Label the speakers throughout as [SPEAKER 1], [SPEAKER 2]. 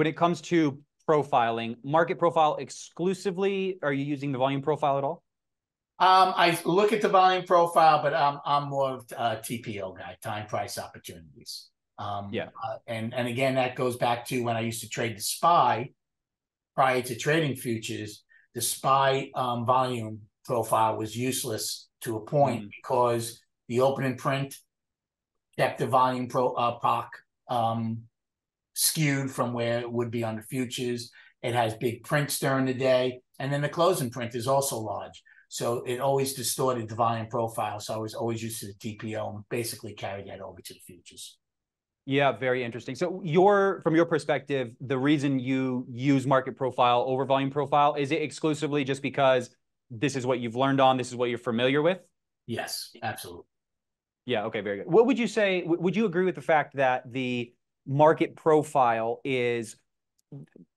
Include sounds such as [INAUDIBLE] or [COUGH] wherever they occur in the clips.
[SPEAKER 1] when it comes to profiling, market profile exclusively, are you using the volume profile at all?
[SPEAKER 2] Um, I look at the volume profile, but I'm I'm more of a TPO guy, time price opportunities. Um,
[SPEAKER 1] yeah,
[SPEAKER 2] uh, and and again, that goes back to when I used to trade the SPY prior to trading futures. The SPY um, volume profile was useless to a point mm. because the opening print kept the volume pro uh, POC um, skewed from where it would be on the futures. It has big prints during the day, and then the closing print is also large. So it always distorted the volume profile. So I was always used to the TPO and basically carried that over to the futures.
[SPEAKER 1] Yeah, very interesting. So your from your perspective, the reason you use market profile over volume profile is it exclusively just because this is what you've learned on, this is what you're familiar with?
[SPEAKER 2] Yes, absolutely.
[SPEAKER 1] Yeah, okay, very good. What would you say would you agree with the fact that the market profile is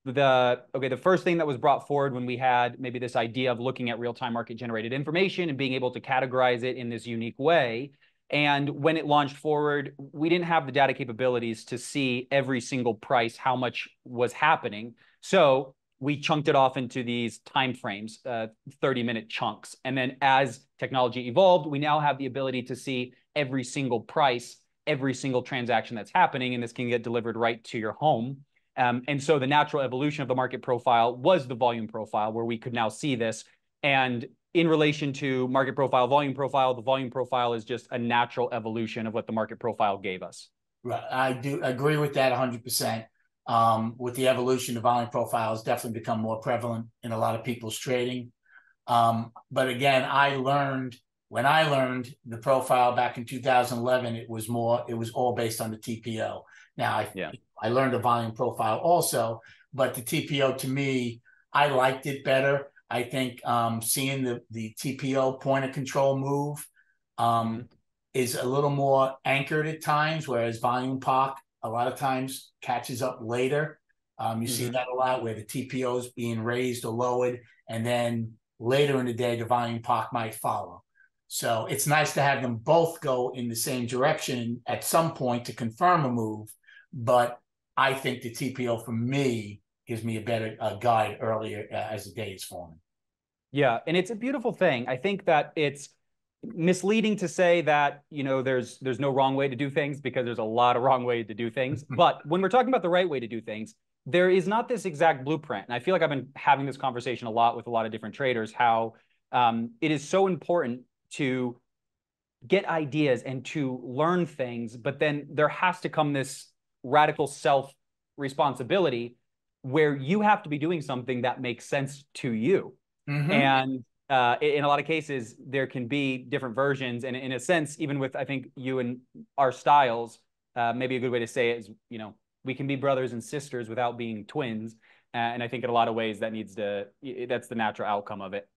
[SPEAKER 1] the okay the first thing that was brought forward when we had maybe this idea of looking at real-time market generated information and being able to categorize it in this unique way. And when it launched forward we didn't have the data capabilities to see every single price how much was happening. So we chunked it off into these time frames uh, 30 minute chunks. And then as technology evolved we now have the ability to see every single price every single transaction that's happening, and this can get delivered right to your home. Um, and so the natural evolution of the market profile was the volume profile, where we could now see this. And in relation to market profile, volume profile, the volume profile is just a natural evolution of what the market profile gave us.
[SPEAKER 2] Right. I do agree with that 100%. Um, with the evolution, the volume profile has definitely become more prevalent in a lot of people's trading. Um, but again, I learned when I learned the profile back in 2011, it was more, it was all based on the TPO. Now I, yeah. I learned a volume profile also, but the TPO to me, I liked it better. I think um, seeing the the TPO point of control move um, is a little more anchored at times, whereas volume POC a lot of times catches up later. Um, you mm-hmm. see that a lot where the TPO is being raised or lowered, and then later in the day the volume POC might follow. So it's nice to have them both go in the same direction at some point to confirm a move. But I think the TPO for me gives me a better uh, guide earlier uh, as the day is forming.
[SPEAKER 1] Yeah, and it's a beautiful thing. I think that it's misleading to say that you know there's there's no wrong way to do things because there's a lot of wrong way to do things. [LAUGHS] but when we're talking about the right way to do things, there is not this exact blueprint. And I feel like I've been having this conversation a lot with a lot of different traders. How um, it is so important to get ideas and to learn things, but then there has to come this radical self responsibility where you have to be doing something that makes sense to you. Mm-hmm. And uh, in a lot of cases, there can be different versions. And in a sense, even with, I think, you and our styles, uh, maybe a good way to say it is, you know, we can be brothers and sisters without being twins. Uh, and I think in a lot of ways that needs to, that's the natural outcome of it.